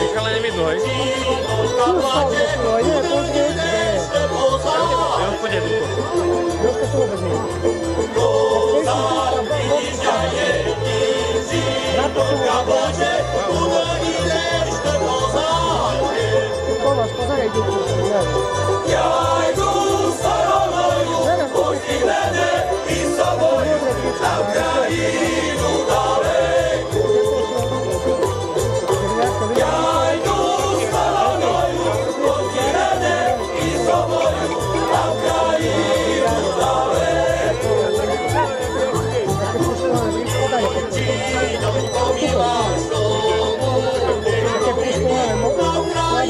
Николай Лемидной. Я йду стороною, пусть іде і з собою, а в країні.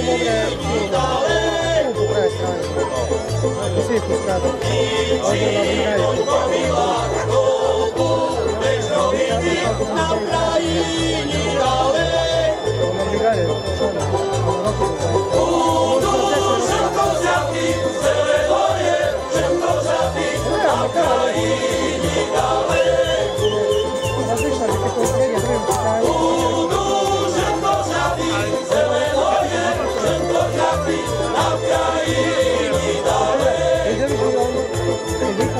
como hombre, como hombre extraño. Así, pues, claro.